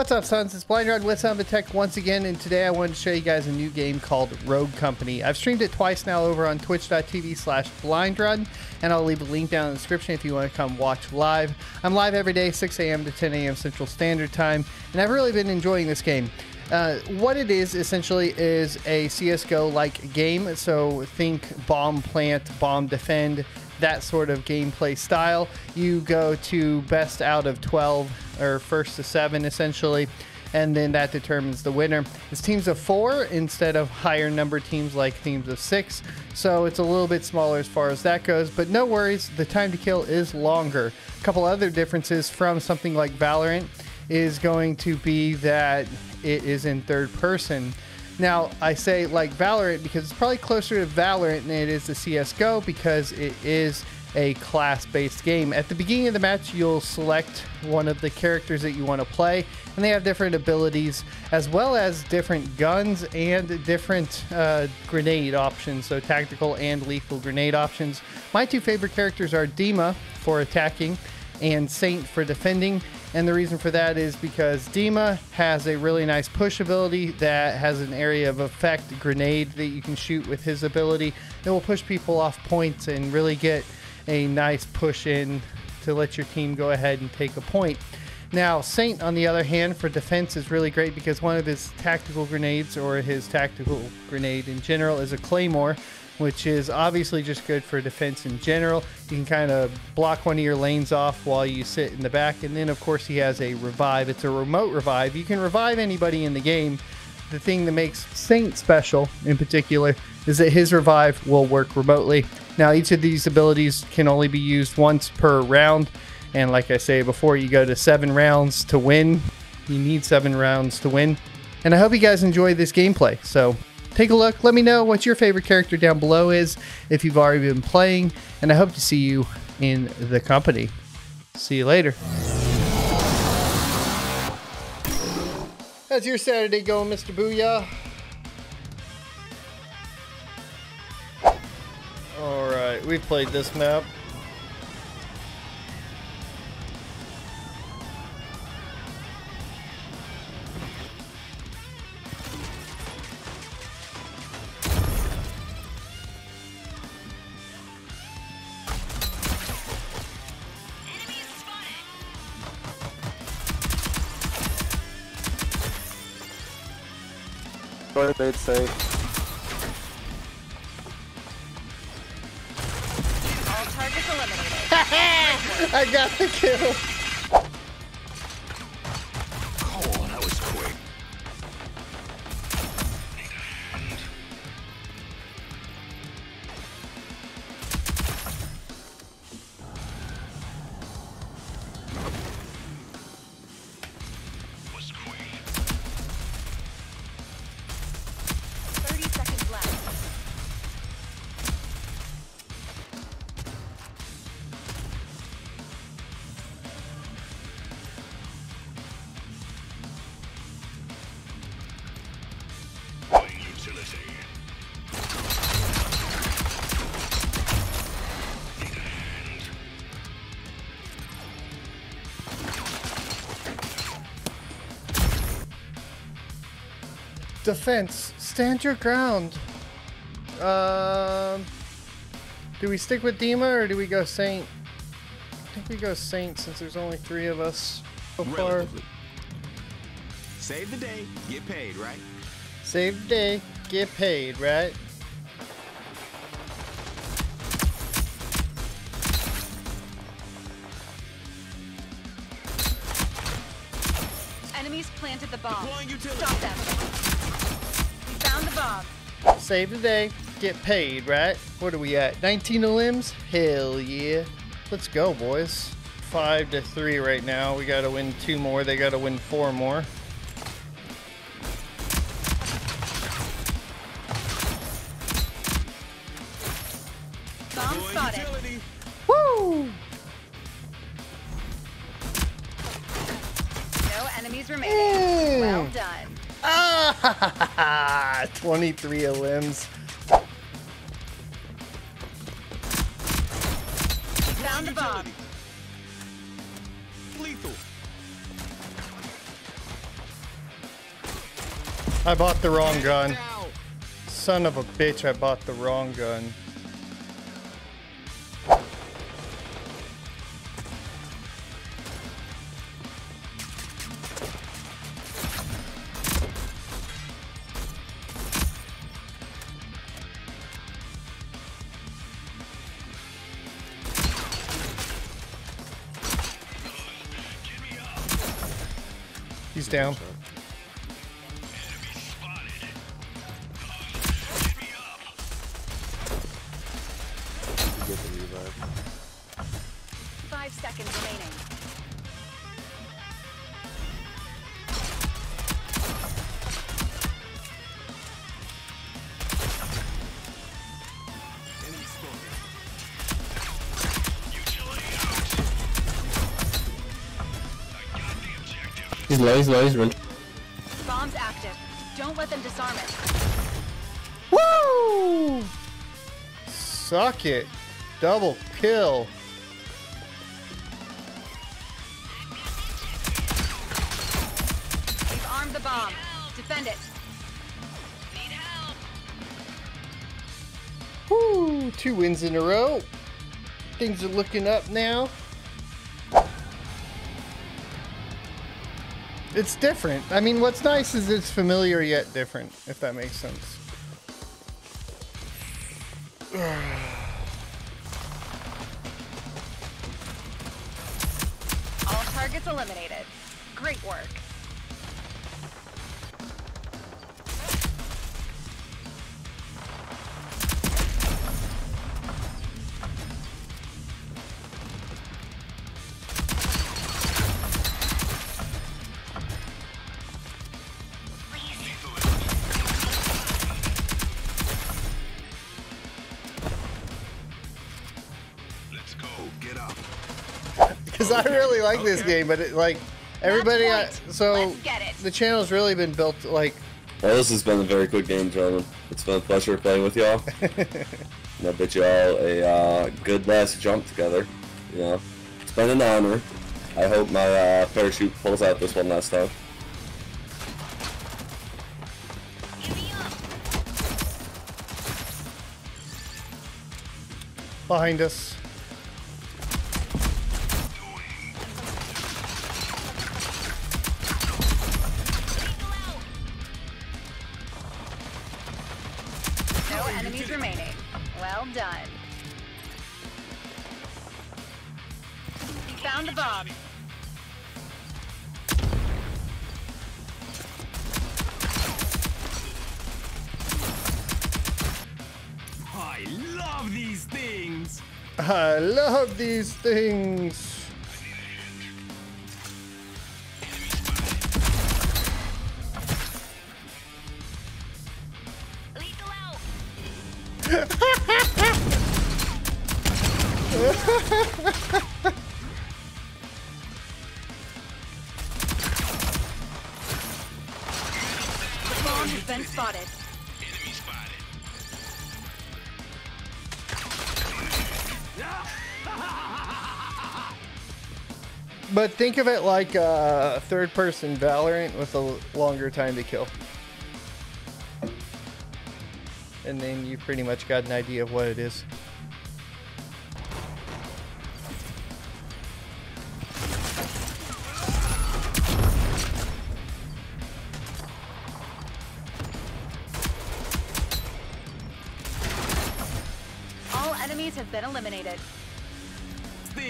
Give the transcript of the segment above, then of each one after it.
What's up, sons? It's Blind Rod with Tech once again, and today I wanted to show you guys a new game called Rogue Company. I've streamed it twice now over on twitch.tv slash blindrod, and I'll leave a link down in the description if you want to come watch live. I'm live every day, 6 a.m. to 10 a.m. Central Standard Time, and I've really been enjoying this game. Uh, what it is essentially is a CSGO like game. So think bomb plant, bomb defend, that sort of gameplay style. You go to best out of 12 or first to seven essentially, and then that determines the winner. It's teams of four instead of higher number teams like teams of six, so it's a little bit smaller as far as that goes, but no worries, the time to kill is longer. A couple other differences from something like Valorant is going to be that it is in third person. Now, I say like Valorant because it's probably closer to Valorant than it is to CSGO because it is a class based game. At the beginning of the match, you'll select one of the characters that you want to play, and they have different abilities as well as different guns and different uh, grenade options, so tactical and lethal grenade options. My two favorite characters are Dima for attacking and Saint for defending. And the reason for that is because Dima has a really nice push ability that has an area of effect grenade that you can shoot with his ability that will push people off points and really get a nice push in to let your team go ahead and take a point. Now, Saint, on the other hand, for defense is really great because one of his tactical grenades or his tactical grenade in general is a Claymore, which is obviously just good for defense in general. You can kind of block one of your lanes off while you sit in the back. And then, of course, he has a revive. It's a remote revive. You can revive anybody in the game. The thing that makes Saint special in particular is that his revive will work remotely. Now, each of these abilities can only be used once per round. And like I say before, you go to seven rounds to win. You need seven rounds to win. And I hope you guys enjoy this gameplay. So take a look. Let me know what your favorite character down below is if you've already been playing. And I hope to see you in the company. See you later. How's your Saturday going, Mr. Booyah? Alright, we've played this map. What did they say? All targets eliminated. I got the kill. Defense, stand your ground. Um, do we stick with Dima or do we go Saint? I think we go Saint since there's only three of us so far. Relatively. Save the day, get paid, right? Save the day, get paid, right? Enemies planted the bomb. Stop them. We found the bomb. Save the day, get paid, right? What are we at? 19 limbs? Hell yeah. Let's go, boys. Five to three right now. We gotta win two more. They gotta win four more. Bomb Deploying spotted. Woo! No enemies remaining. Well Mm. done. Ah, Ah, 23 of limbs. Found the bomb. Lethal. I bought the wrong gun. Son of a bitch, I bought the wrong gun. Down. Five seconds remaining. He's low, he's low, he's run. Bomb's active. Don't let them disarm it. Woo! Suck it. Double kill. We've armed the bomb. Defend it. Need help. Woo! Two wins in a row. Things are looking up now. It's different. I mean, what's nice is it's familiar yet different, if that makes sense. All targets eliminated. Great work. Because I really like this game, but it, like everybody, uh, point. so Let's get it. the channel's really been built like Well, this has been a very quick game, gentlemen. It's been a pleasure playing with y'all. and I bid y'all a uh, good last jump together. You know, it's been an honor. I hope my uh, parachute pulls out this one last time. behind us. We the bomb. I love these things. I love these things. The spotted. Enemy spotted. But think of it like a third person Valorant with a longer time to kill. And then you pretty much got an idea of what it is. Enemies have been eliminated.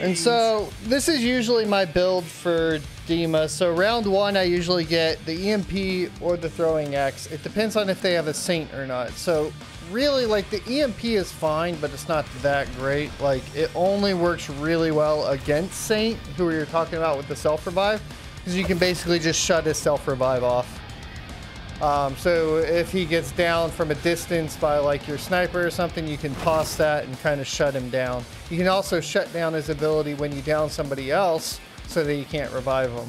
And so this is usually my build for Dima. So round one, I usually get the EMP or the throwing axe. It depends on if they have a Saint or not. So really, like the EMP is fine, but it's not that great. Like it only works really well against Saint, who we were talking about with the self revive, because you can basically just shut his self revive off. Um, so if he gets down from a distance by like your sniper or something, you can toss that and kind of shut him down. You can also shut down his ability when you down somebody else so that you can't revive them.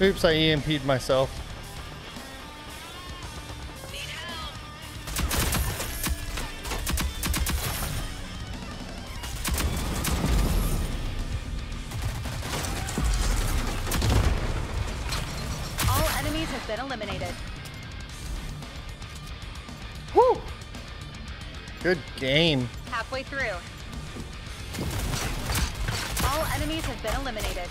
Oops, I EMP'd myself. All enemies have been eliminated. Whew. Good game. Halfway through. All enemies have been eliminated.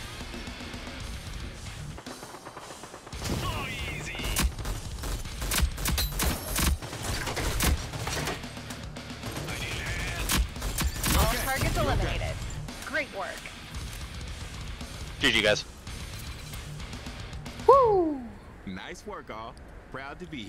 GG, guys. Nice work, all. Proud to be here.